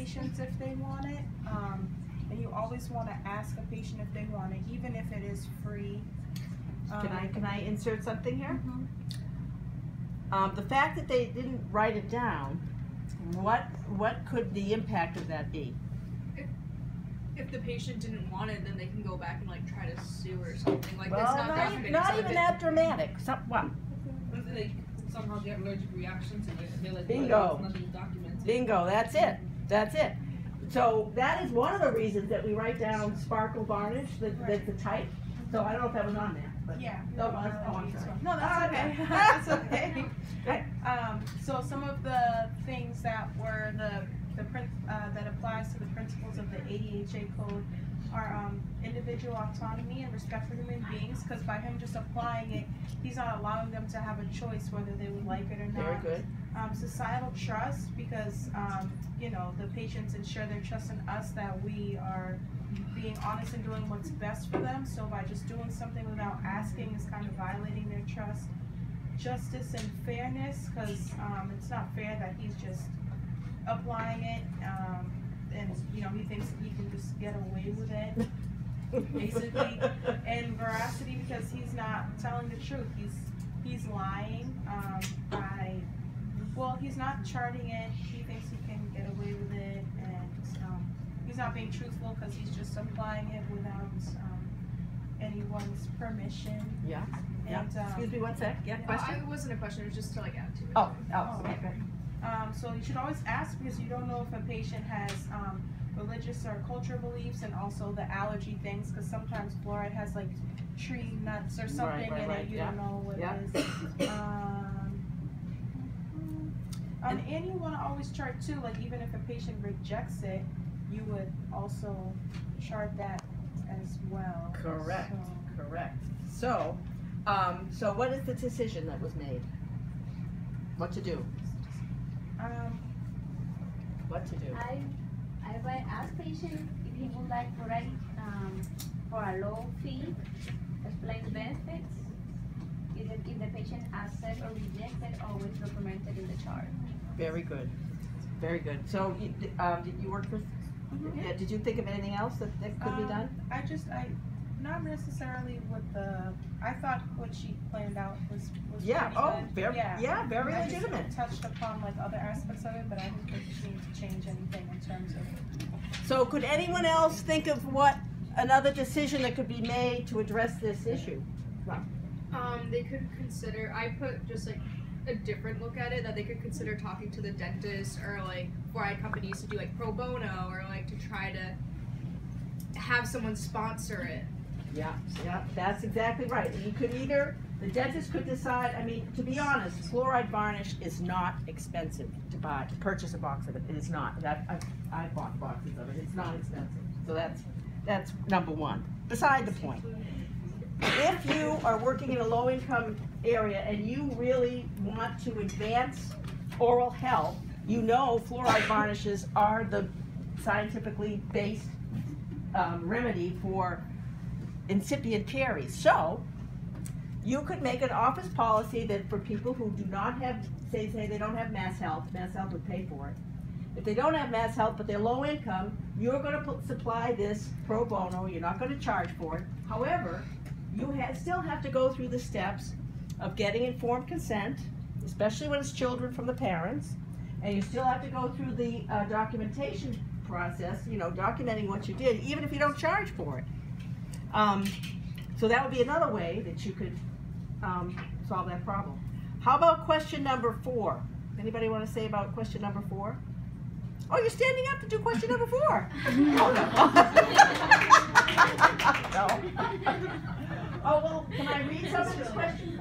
patients if they want it. Um, and you always want to ask a patient if they want it, even if it is free. Can I, Um, can I insert something here? mhm. Um, the fact that they didn't write it down, what, what could the impact of that be? If the patient didn't want it, then they can go back and like try to sue or something. Like that's not, not, documented. even, not even that dramatic, some, what? What they somehow get allergic reactions and they- they're like, Bingo. "Well, nothing documented. Bingo, that's it, that's it. So that is one of the reasons that we write down sparkle varnish, that, that's the type. So I don't know if that was on there, but. Yeah. No, it was. Oh, I'm sorry. No, that's Ah, okay. that's okay. Um, so some of the things that were the, the prin- uh, that applies to the principles of the ADHA code are, um, individual autonomy and respect for human beings, cause by him just applying it, he's not allowing them to have a choice whether they would like it or not. Very good. Um, societal trust, because, um, you know, the patients ensure their trust in us that we are being honest and doing what's best for them. So by just doing something without asking is kind of violating their trust. Justice and fairness, because um, it's not fair that he's just applying it, um, and you know he thinks he can just get away with it. Basically, and veracity because he's not telling the truth. He's he's lying um, by well, he's not charting it. He thinks he can get away with it, and um, he's not being truthful because he's just applying it without um, anyone's permission. Yeah, yeah. And um, Excuse me one sec, yeah, Oh, question? I- it wasn't a question. It was just to like add to it. Oh, oh, okay, good. Um, so you should always ask because you don't know if a patient has um, religious or cultural beliefs and also the allergy things because sometimes fluoride has like tree nuts or something right, in right, it. You yeah, don't know what yeah. it is. Um, um, and you want to always chart too, like even if a patient rejects it, you would also chart that as well. Correct. So- Correct. So, um, so what is the decision that was made? What to do? Um, What to do? I, I would ask patient if he would like to write, um, for a low fee, explain the benefits. If the, if the patient accept or reject it, always document it in the chart. Very good. Very good. So, you, um, did you work with, Mhm. yeah, did you think of anything else that, that could be Um, done? I just, I, not necessarily with the, I thought what she planned out was, was Yeah, pretty oh, good. very, yeah, very I just legitimate. Touched upon like other aspects of it, but I didn't think she needed to change anything in terms of. So could anyone else think of what, another decision that could be made to address this issue? Um, they could consider. I put just like a different look at it that they could consider talking to the dentist or like fluoride companies to do like pro bono or like to try to have someone sponsor it. Yeah, yeah, that's exactly right. You could either, the dentist could decide, I mean, to be honest, fluoride varnish is not expensive to buy, to purchase a box of it. It is not. That, I, I bought boxes of it. It's not expensive. So that's, that's number one. Beside the point. If you are working in a low-income area and you really want to advance oral health, you know fluoride varnishes are the scientifically based um, remedy for incipient caries. So, you could make an office policy that for people who do not have, say, say they don't have Mass Health, Mass Health would pay for it. If they don't have Mass Health, but they're low income, you're gonna put, supply this pro bono, you're not gonna charge for it. However, you ha still have to go through the steps of getting informed consent, especially when it's children from the parents. And you still have to go through the, uh, documentation process, you know, documenting what you did, even if you don't charge for it. Um, so that would be another way that you could, um, solve that problem. How about question number four? Anybody wanna say about question number four? Oh, you're standing up to do question number four. Oh, no. No. Oh, well, can I read some of this question?